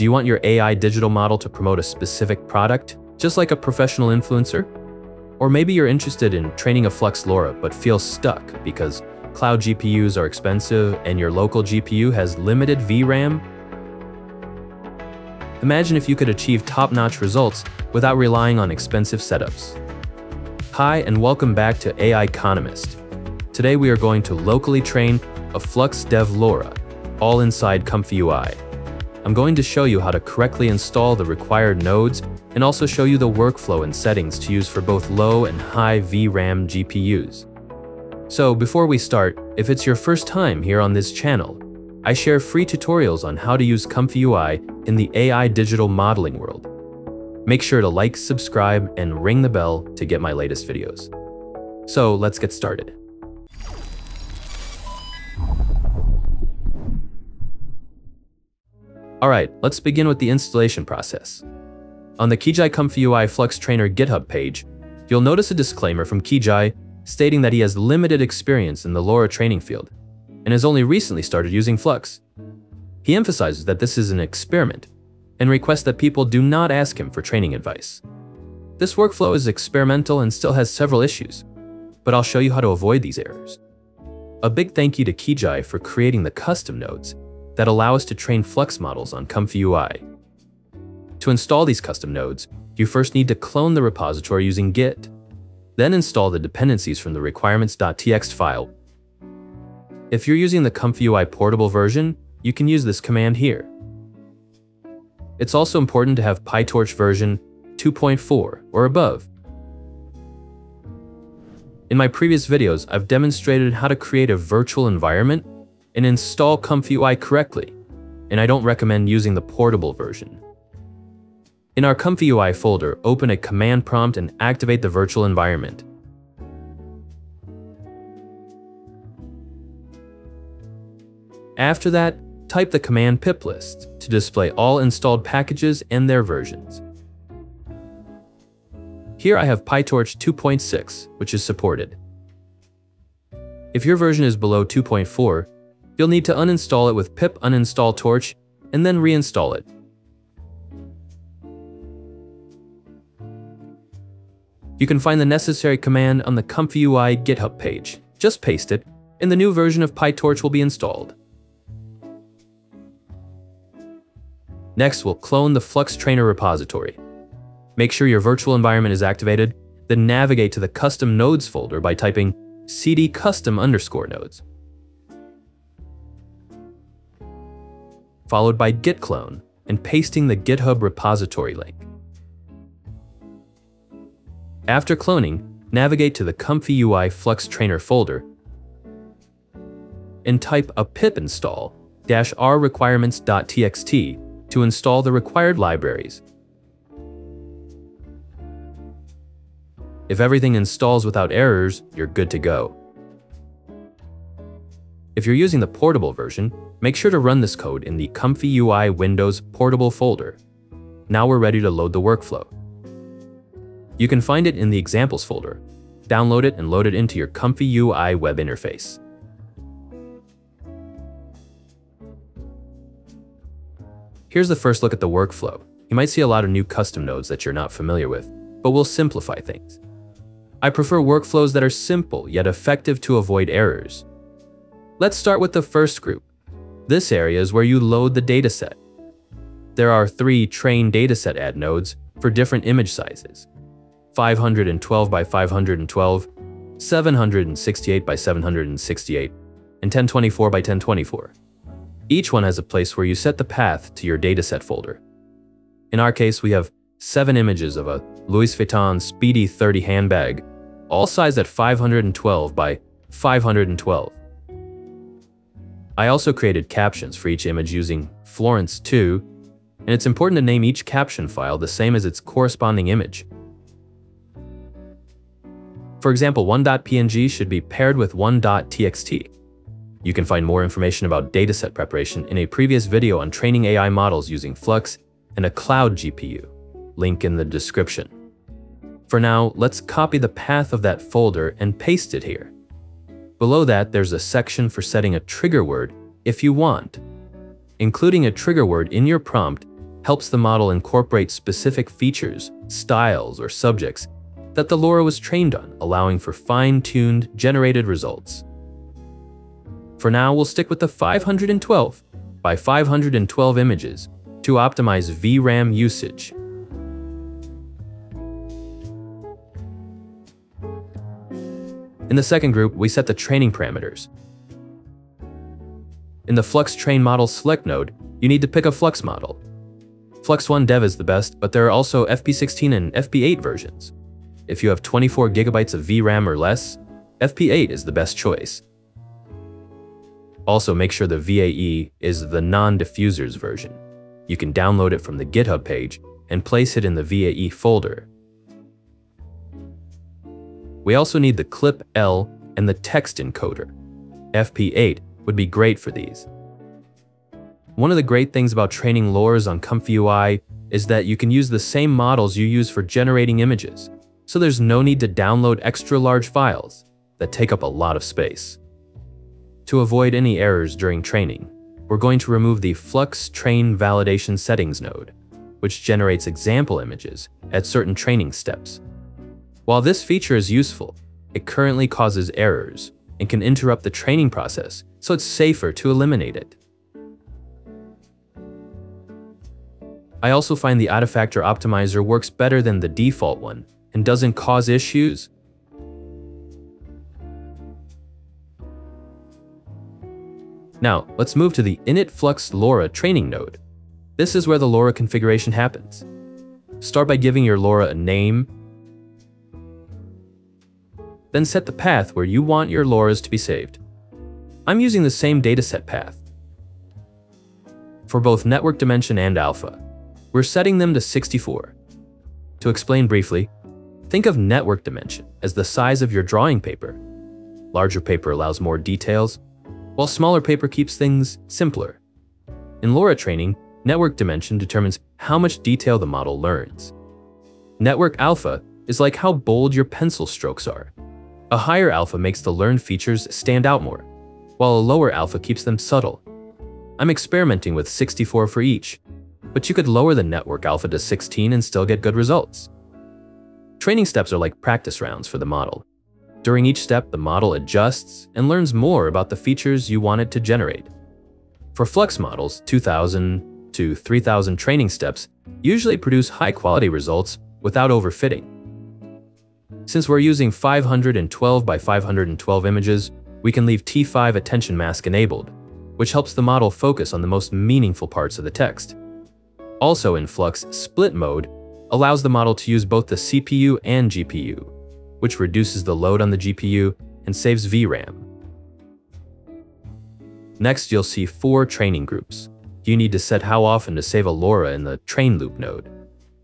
Do you want your AI digital model to promote a specific product, just like a professional influencer? Or maybe you're interested in training a Flux LoRa but feel stuck because cloud GPUs are expensive and your local GPU has limited VRAM? Imagine if you could achieve top-notch results without relying on expensive setups. Hi and welcome back to Aiconomist. Today we are going to locally train a Flux Dev LoRa, all inside Comfy UI. I'm going to show you how to correctly install the required nodes and also show you the workflow and settings to use for both low and high VRAM GPUs. So before we start, if it's your first time here on this channel, I share free tutorials on how to use Comfy UI in the AI digital modeling world. Make sure to like, subscribe, and ring the bell to get my latest videos. So let's get started. Alright, let's begin with the installation process. On the Kijai Comfy UI Flux Trainer GitHub page, you'll notice a disclaimer from Kijai stating that he has limited experience in the LoRa training field and has only recently started using Flux. He emphasizes that this is an experiment and requests that people do not ask him for training advice. This workflow is experimental and still has several issues, but I'll show you how to avoid these errors. A big thank you to Kijai for creating the custom nodes that allow us to train Flux models on Comfy UI. To install these custom nodes, you first need to clone the repository using git, then install the dependencies from the requirements.txt file. If you're using the Comfy UI portable version, you can use this command here. It's also important to have PyTorch version 2.4 or above. In my previous videos, I've demonstrated how to create a virtual environment and install Comfy UI correctly, and I don't recommend using the portable version. In our Comfy UI folder, open a command prompt and activate the virtual environment. After that, type the command pip list to display all installed packages and their versions. Here I have PyTorch 2.6, which is supported. If your version is below 2.4, you'll need to uninstall it with pip uninstall torch and then reinstall it. You can find the necessary command on the Comfy UI GitHub page. Just paste it, and the new version of PyTorch will be installed. Next, we'll clone the Flux Trainer repository. Make sure your virtual environment is activated, then navigate to the Custom Nodes folder by typing cd custom underscore nodes. Followed by git clone, and pasting the GitHub repository link. After cloning, navigate to the Comfy UI Flux Trainer folder and type a pip install -r requirements.txt to install the required libraries. If everything installs without errors, you're good to go. If you're using the portable version, make sure to run this code in the Comfy UI Windows portable folder. Now we're ready to load the workflow. You can find it in the examples folder. Download it and load it into your Comfy UI web interface. Here's the first look at the workflow. You might see a lot of new custom nodes that you're not familiar with, but we'll simplify things. I prefer workflows that are simple yet effective to avoid errors. Let's start with the first group. This area is where you load the dataset. There are three train dataset add nodes for different image sizes. 512 by 512, 768 by 768, and 1024 by 1024. Each one has a place where you set the path to your dataset folder. In our case, we have seven images of a Louis Vuitton Speedy 30 handbag, all sized at 512 by 512. I also created captions for each image using Florence 2, and it's important to name each caption file the same as its corresponding image. For example, 1.png should be paired with 1.txt. You can find more information about dataset preparation in a previous video on training AI models using Flux and a cloud GPU, link in the description. For now, let's copy the path of that folder and paste it here. Below that, there's a section for setting a trigger word if you want. Including a trigger word in your prompt helps the model incorporate specific features, styles, or subjects that the LoRa was trained on, allowing for fine-tuned, generated results. For now, we'll stick with the 512 by 512 images to optimize VRAM usage. In the second group, we set the training parameters. In the Flux Train Model Select node, you need to pick a Flux model. Flux 1 Dev is the best, but there are also FP16 and FP8 versions. If you have 24 gigabytes of VRAM or less, FP8 is the best choice. Also make sure the VAE is the non-diffusers version. You can download it from the GitHub page and place it in the VAE folder. We also need the clip L and the text encoder. FP8 would be great for these. One of the great things about training LoRAs on Comfy UI is that you can use the same models you use for generating images, so there's no need to download extra large files that take up a lot of space. To avoid any errors during training, we're going to remove the Flux Train Validation Settings node, which generates example images at certain training steps. While this feature is useful, it currently causes errors and can interrupt the training process, so it's safer to eliminate it. I also find the Adafactor Optimizer works better than the default one and doesn't cause issues. Now, let's move to the init flux LoRa training node. This is where the LoRa configuration happens. Start by giving your LoRa a name, then set the path where you want your LoRa's to be saved. I'm using the same dataset path. For both network dimension and alpha, we're setting them to 64. To explain briefly, think of network dimension as the size of your drawing paper. Larger paper allows more details, while smaller paper keeps things simpler. In LoRa training, network dimension determines how much detail the model learns. Network alpha is like how bold your pencil strokes are. A higher alpha makes the learned features stand out more, while a lower alpha keeps them subtle. I'm experimenting with 64 for each, but you could lower the network alpha to 16 and still get good results. Training steps are like practice rounds for the model. During each step, the model adjusts and learns more about the features you want it to generate. For Flux models, 2000 to 3000 training steps usually produce high-quality results without overfitting. Since we're using 512 by 512 images, we can leave T5 attention mask enabled, which helps the model focus on the most meaningful parts of the text. Also in Flux, split mode allows the model to use both the CPU and GPU, which reduces the load on the GPU and saves VRAM. Next, you'll see four training groups. You need to set how often to save a LoRa in the train loop node.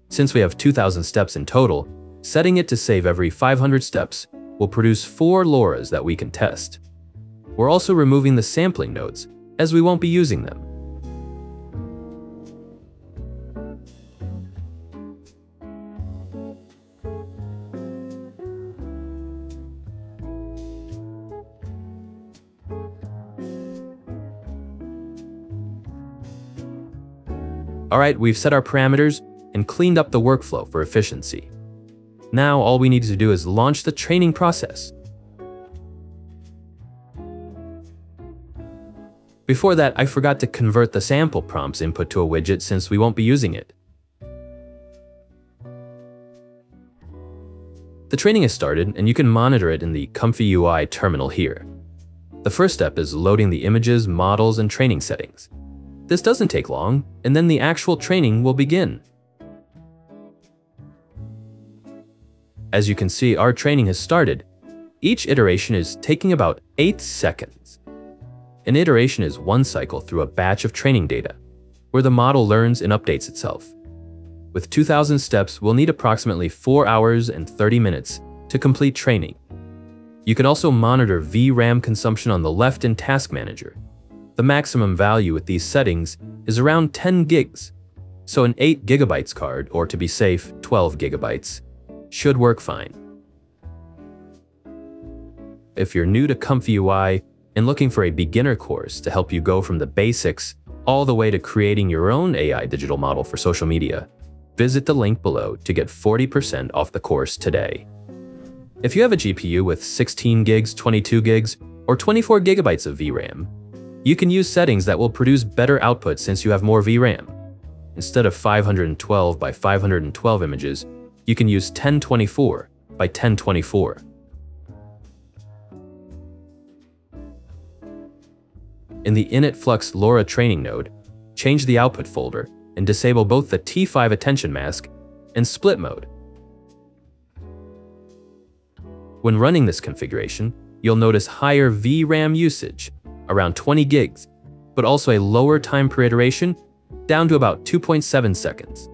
Since we have 2,000 steps in total, Setting it to save every 500 steps will produce four LoRa's that we can test. We're also removing the sampling nodes, as we won't be using them. Alright, we've set our parameters and cleaned up the workflow for efficiency. Now all we need to do is launch the training process. Before that, I forgot to convert the sample prompts input to a widget since we won't be using it. The training is started and you can monitor it in the Comfy UI terminal here. The first step is loading the images, models, and training settings. This doesn't take long, and then the actual training will begin. As you can see, our training has started. Each iteration is taking about 8 seconds. An iteration is one cycle through a batch of training data, where the model learns and updates itself. With 2,000 steps, we'll need approximately 4 hours and 30 minutes to complete training. You can also monitor VRAM consumption on the left in Task Manager. The maximum value with these settings is around 10 gigs, so an 8 gigabytes card, or to be safe, 12 gigabytes, should work fine. If you're new to Comfy UI and looking for a beginner course to help you go from the basics all the way to creating your own AI digital model for social media. Visit the link below to get 40% off the course today. If you have a GPU with 16 gigs, 22 gigs, or 24 gigabytes of VRAM, you can use settings that will produce better output since you have more VRAM. Instead of 512 by 512 images, you can use 1024 by 1024. In the initFlux LoRa training node, change the output folder and disable both the T5 attention mask and split mode. When running this configuration, you'll notice higher VRAM usage, around 20 gigs, but also a lower time per iteration, down to about 2.7 seconds.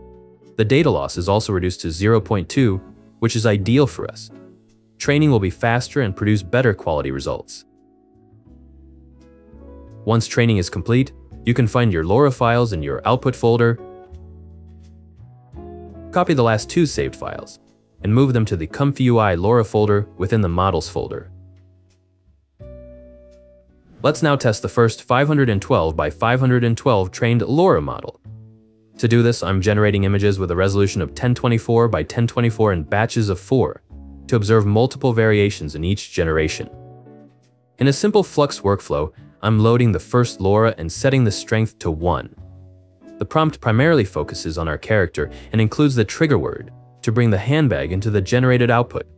The data loss is also reduced to 0.2, which is ideal for us. Training will be faster and produce better quality results. Once training is complete, you can find your LoRa files in your output folder, copy the last two saved files, and move them to the ComfyUI LoRa folder within the Models folder. Let's now test the first 512 by 512 trained LoRa model. To do this, I'm generating images with a resolution of 1024 by 1024 in batches of 4 to observe multiple variations in each generation. In a simple Flux workflow, I'm loading the first LoRa and setting the strength to 1. The prompt primarily focuses on our character and includes the trigger word to bring the handbag into the generated output.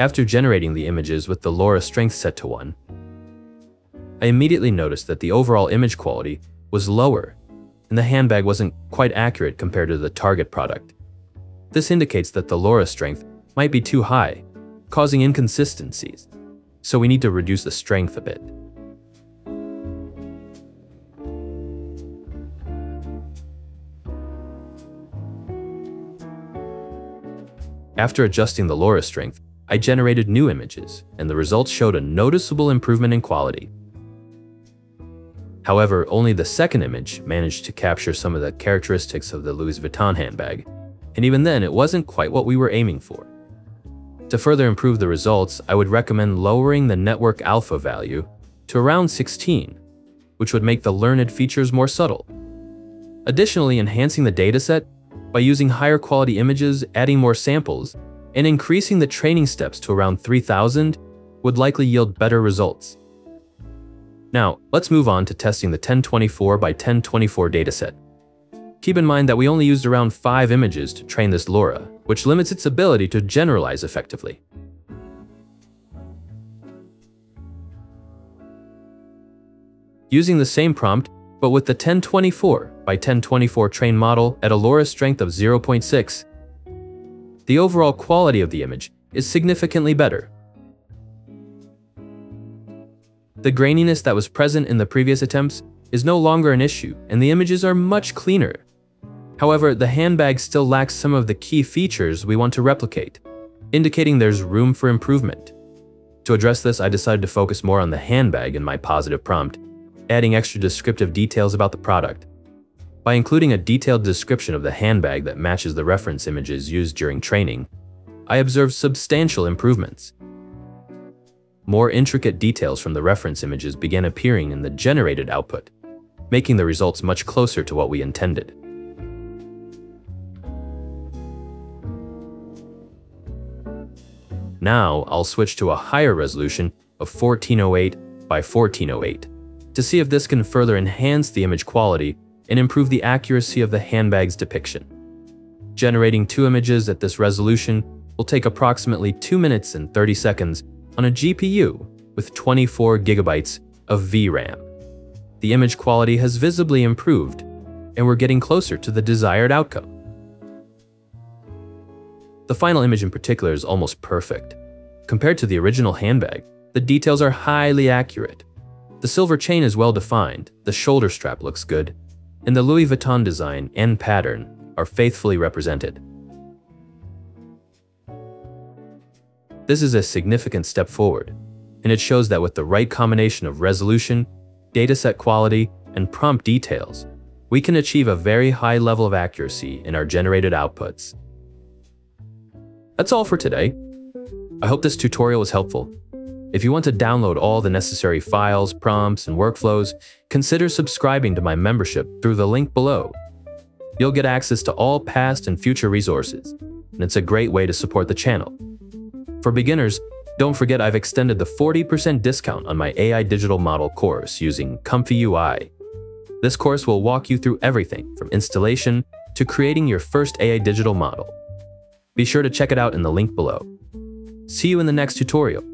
After generating the images with the LoRa strength set to 1, I immediately noticed that the overall image quality was lower and the handbag wasn't quite accurate compared to the target product. This indicates that the LoRa strength might be too high, causing inconsistencies, so we need to reduce the strength a bit. After adjusting the LoRa strength, I generated new images, and the results showed a noticeable improvement in quality. However, only the second image managed to capture some of the characteristics of the Louis Vuitton handbag, and even then it wasn't quite what we were aiming for. To further improve the results, I would recommend lowering the network alpha value to around 16, which would make the learned features more subtle. Additionally, enhancing the dataset by using higher quality images, adding more samples, and increasing the training steps to around 3000 would likely yield better results. Now, let's move on to testing the 1024 by 1024 dataset. Keep in mind that we only used around 5 images to train this LoRa, which limits its ability to generalize effectively. Using the same prompt, but with the 1024 by 1024 train model at a LoRa strength of 0.6, the overall quality of the image is significantly better. The graininess that was present in the previous attempts is no longer an issue, and the images are much cleaner. However, the handbag still lacks some of the key features we want to replicate, indicating there's room for improvement. To address this, I decided to focus more on the handbag in my positive prompt, adding extra descriptive details about the product. By including a detailed description of the handbag that matches the reference images used during training, I observed substantial improvements. More intricate details from the reference images began appearing in the generated output, making the results much closer to what we intended. Now I'll switch to a higher resolution of 1408 by 1408 to see if this can further enhance the image quality and improve the accuracy of the handbag's depiction. Generating two images at this resolution will take approximately 2 minutes and 30 seconds on a GPU with 24 gigabytes of VRAM. The image quality has visibly improved, and we're getting closer to the desired outcome. The final image in particular is almost perfect. Compared to the original handbag, the details are highly accurate. The silver chain is well defined, the shoulder strap looks good, and the Louis Vuitton design and pattern are faithfully represented. This is a significant step forward, and it shows that with the right combination of resolution, dataset quality, and prompt details, we can achieve a very high level of accuracy in our generated outputs. That's all for today. I hope this tutorial was helpful. If you want to download all the necessary files, prompts, and workflows, consider subscribing to my membership through the link below. You'll get access to all past and future resources, and it's a great way to support the channel. For beginners, don't forget I've extended the 40% discount on my AI digital model course using Comfy UI. This course will walk you through everything from installation to creating your first AI digital model. Be sure to check it out in the link below. See you in the next tutorial.